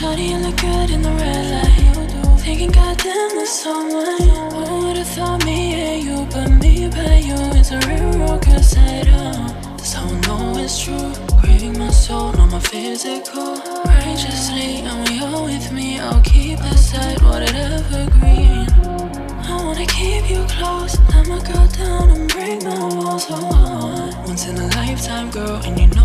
Shawty, you look good in the red light. Thinking, goddamn, there's someone. Who would've thought me and you, but me by you is a real rocker side up. Uh. That's how I know it's true. Craving my soul, not my physical. Righteously, and when you're with me, I'll keep the side, whatever green. I wanna keep you close, let my guard down and break my walls. Oh. Once in a lifetime, girl, and you know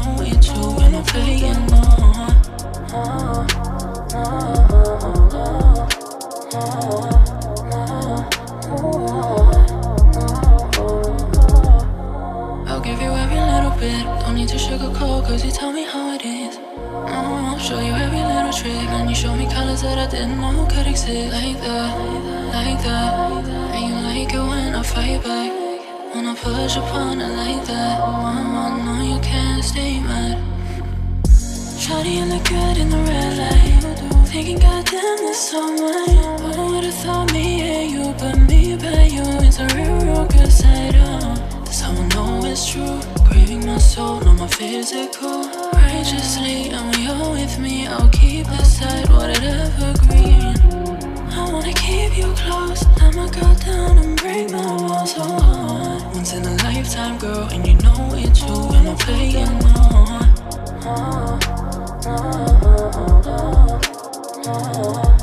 bit. Don't need to sugarcoat, cause you tell me how it is. Oh, I'll show you every little trick. And you show me colors that I didn't know could exist. Like that, like that. And you like it when I fight back. When I push upon it like that. Oh, I know you can't stay mad. Shawty, you look good in the red light. Thinking, goddamn, this there's someone. Who would've thought me and you, but me by you it's a real, real good side. That's how I know it's true soul, not my physical. Righteously, and when you with me, I'll keep aside whatever green. I wanna keep you close, I'ma go down and break my walls. So oh, once in a lifetime, girl, and you know it too. And I'm playing on. Oh, oh,